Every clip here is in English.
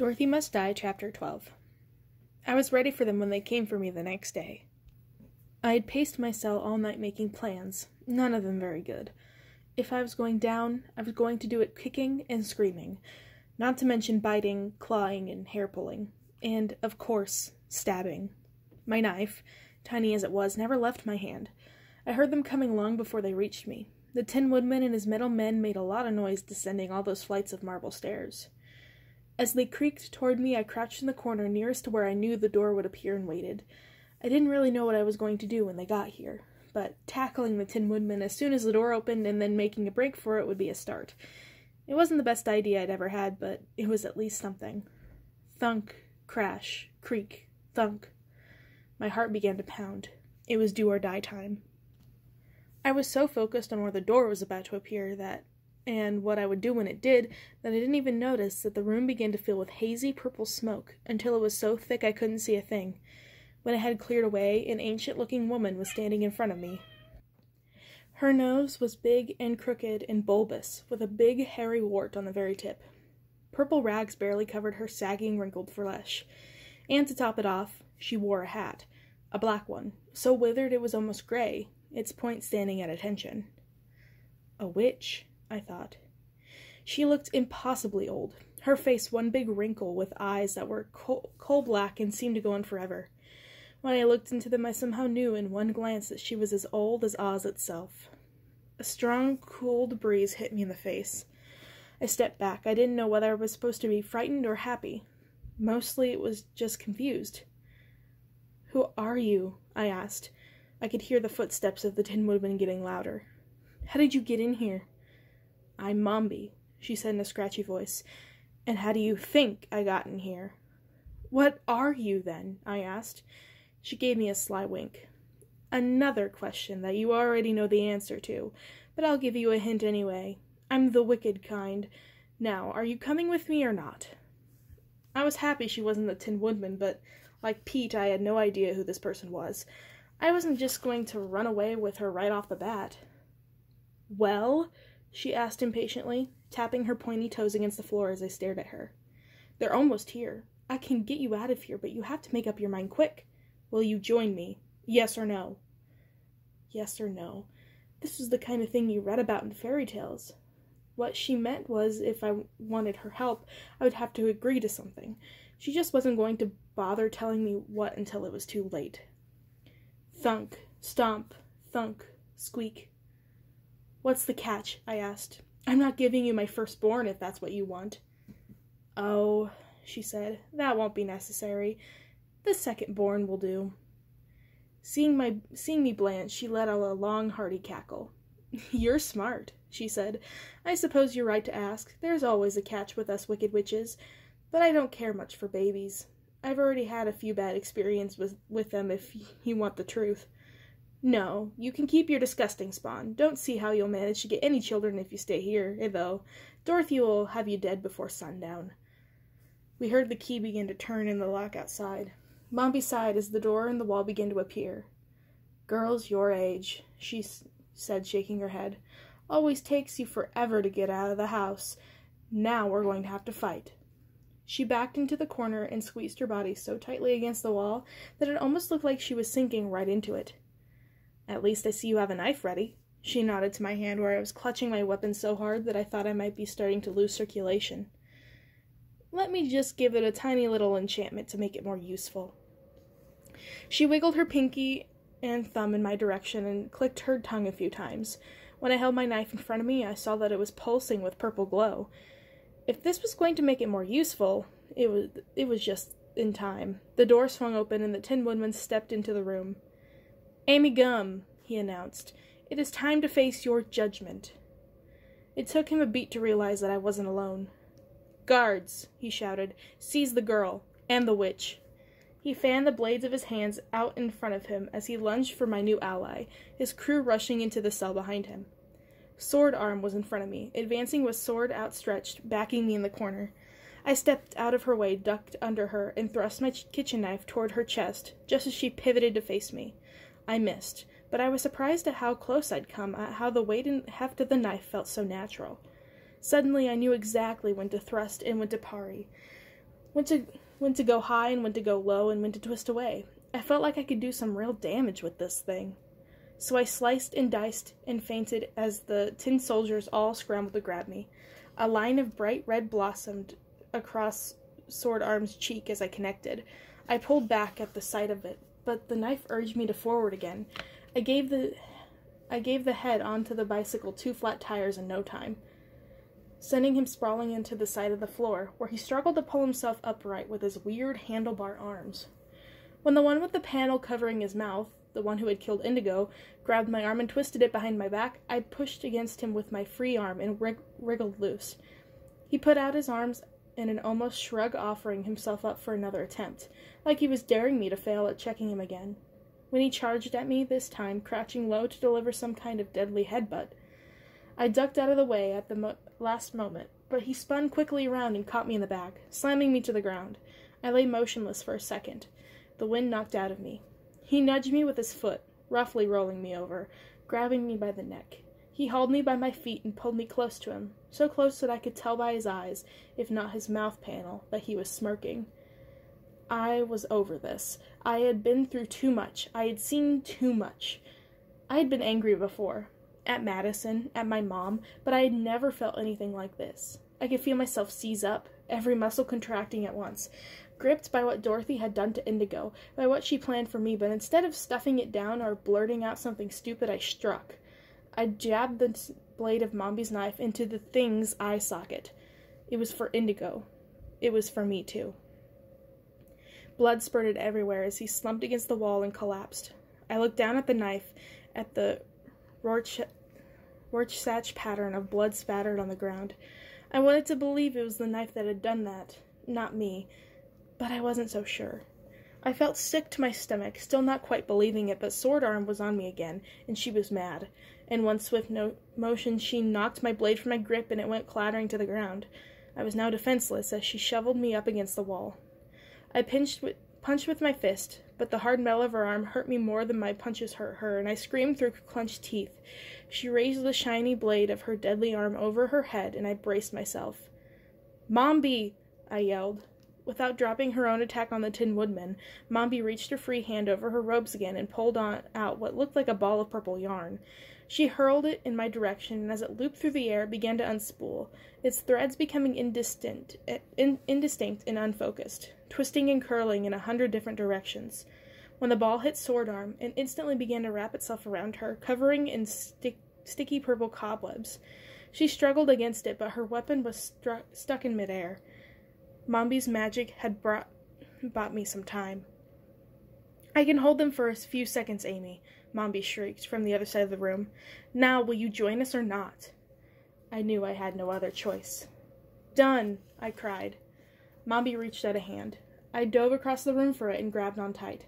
Dorothy Must Die, Chapter 12. I was ready for them when they came for me the next day. I had paced my cell all night making plans, none of them very good. If I was going down, I was going to do it kicking and screaming, not to mention biting, clawing, and hair pulling, and, of course, stabbing. My knife, tiny as it was, never left my hand. I heard them coming long before they reached me. The Tin Woodman and his metal men made a lot of noise descending all those flights of marble stairs. As they creaked toward me, I crouched in the corner nearest to where I knew the door would appear and waited. I didn't really know what I was going to do when they got here, but tackling the Tin Woodman as soon as the door opened and then making a break for it would be a start. It wasn't the best idea I'd ever had, but it was at least something. Thunk, crash, creak, thunk. My heart began to pound. It was do or die time. I was so focused on where the door was about to appear that and what I would do when it did, that I didn't even notice that the room began to fill with hazy purple smoke until it was so thick I couldn't see a thing. When it had cleared away, an ancient looking woman was standing in front of me. Her nose was big and crooked and bulbous, with a big hairy wart on the very tip. Purple rags barely covered her sagging, wrinkled flesh. And to top it off, she wore a hat, a black one, so withered it was almost gray, its point standing at attention. A witch, I thought. She looked impossibly old, her face one big wrinkle with eyes that were coal, coal black and seemed to go on forever. When I looked into them, I somehow knew in one glance that she was as old as Oz itself. A strong, cold breeze hit me in the face. I stepped back. I didn't know whether I was supposed to be frightened or happy. Mostly it was just confused. Who are you? I asked. I could hear the footsteps of the Tin Woodman getting louder. How did you get in here? I'm Mombi, she said in a scratchy voice. And how do you think I got in here? What are you, then? I asked. She gave me a sly wink. Another question that you already know the answer to, but I'll give you a hint anyway. I'm the wicked kind. Now, are you coming with me or not? I was happy she wasn't the Tin Woodman, but like Pete, I had no idea who this person was. I wasn't just going to run away with her right off the bat. Well, she asked impatiently, tapping her pointy toes against the floor as I stared at her. They're almost here. I can get you out of here, but you have to make up your mind quick. Will you join me? Yes or no? Yes or no. This was the kind of thing you read about in fairy tales. What she meant was if I wanted her help, I would have to agree to something. She just wasn't going to bother telling me what until it was too late. Thunk, stomp, thunk, squeak. What's the catch? I asked. I'm not giving you my firstborn if that's what you want. Oh, she said, that won't be necessary. The second born will do. Seeing my seeing me blanch, she let out a long, hearty cackle. You're smart, she said. I suppose you're right to ask. There's always a catch with us wicked witches, but I don't care much for babies. I've already had a few bad experiences with, with them if you want the truth. No, you can keep your disgusting spawn. Don't see how you'll manage to get any children if you stay here, eh, though. Dorothy will have you dead before sundown. We heard the key begin to turn in the lock outside. Mombi sighed as the door in the wall began to appear. Girls your age, she said, shaking her head, always takes you forever to get out of the house. Now we're going to have to fight. She backed into the corner and squeezed her body so tightly against the wall that it almost looked like she was sinking right into it. At least I see you have a knife ready. She nodded to my hand where I was clutching my weapon so hard that I thought I might be starting to lose circulation. Let me just give it a tiny little enchantment to make it more useful. She wiggled her pinky and thumb in my direction and clicked her tongue a few times. When I held my knife in front of me, I saw that it was pulsing with purple glow. If this was going to make it more useful, it was it was just in time. The door swung open and the Tin Woodman stepped into the room. Amy Gumm, he announced, it is time to face your judgment. It took him a beat to realize that I wasn't alone. Guards, he shouted, seize the girl and the witch. He fanned the blades of his hands out in front of him as he lunged for my new ally, his crew rushing into the cell behind him. Sword Arm was in front of me, advancing with sword outstretched, backing me in the corner. I stepped out of her way, ducked under her, and thrust my kitchen knife toward her chest, just as she pivoted to face me. I missed, but I was surprised at how close I'd come, at how the weight and heft of the knife felt so natural. Suddenly I knew exactly when to thrust and when to parry. when to when to go high and when to go low and when to twist away. I felt like I could do some real damage with this thing. So I sliced and diced and fainted as the tin soldiers all scrambled to grab me. A line of bright red blossomed across Sword Arm's cheek as I connected. I pulled back at the sight of it, but the knife urged me to forward again. I gave the I gave the head onto the bicycle two flat tires in no time, sending him sprawling into the side of the floor, where he struggled to pull himself upright with his weird handlebar arms. When the one with the panel covering his mouth, the one who had killed Indigo, grabbed my arm and twisted it behind my back, I pushed against him with my free arm and wrig- wriggled loose. He put out his arms in an almost shrug, offering himself up for another attempt, like he was daring me to fail at checking him again. When he charged at me, this time crouching low to deliver some kind of deadly headbutt, I ducked out of the way at the mo- last moment, but he spun quickly around and caught me in the back, slamming me to the ground. I lay motionless for a second, the wind knocked out of me. He nudged me with his foot, roughly rolling me over, grabbing me by the neck. He hauled me by my feet and pulled me close to him, so close that I could tell by his eyes, if not his mouth panel, that he was smirking. I was over this. I had been through too much. I had seen too much. I had been angry before. At Madison, at my mom, but I had never felt anything like this. I could feel myself seize up, every muscle contracting at once gripped by what Dorothy had done to Indigo, by what she planned for me, but instead of stuffing it down or blurting out something stupid, I struck. I jabbed the blade of Mombi's knife into the thing's eye socket. It was for Indigo. It was for me, too. Blood spurted everywhere as he slumped against the wall and collapsed. I looked down at the knife, at the Rorschach, Rorschach pattern of blood spattered on the ground. I wanted to believe it was the knife that had done that, not me but I wasn't so sure. I felt sick to my stomach, still not quite believing it, but Sword Arm was on me again, and she was mad. In one swift no- motion, she knocked my blade from my grip, and it went clattering to the ground. I was now defenseless as she shoveled me up against the wall. I pinched with, punched with my fist, but the hard metal of her arm hurt me more than my punches hurt her, and I screamed through clenched teeth. She raised the shiny blade of her deadly arm over her head, and I braced myself. Mombi! I yelled. Without dropping her own attack on the Tin Woodman, Mombi reached her free hand over her robes again and pulled on, out what looked like a ball of purple yarn. She hurled it in my direction, and as it looped through the air, began to unspool, its threads becoming indistinct, eh, in, indistinct and unfocused, twisting and curling in a hundred different directions. When the ball hit Sword Arm, it instantly began to wrap itself around her, covering in stick, sticky purple cobwebs. She struggled against it, but her weapon was stru- stuck in midair. Mombi's magic had brought bought me some time. I can hold them for a few seconds, Amy, Mombi shrieked from the other side of the room. Now, will you join us or not? I knew I had no other choice. Done, I cried. Mombi reached out a hand. I dove across the room for it and grabbed on tight.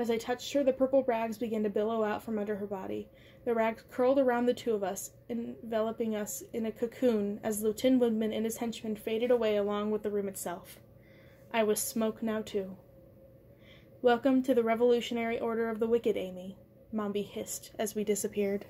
As I touched her, the purple rags began to billow out from under her body. The rags curled around the two of us, enveloping us in a cocoon as Tin Woodman and his henchmen faded away along with the room itself. I was smoke now, too. Welcome to the Revolutionary Order of the Wicked, Amy, Mombi hissed as we disappeared.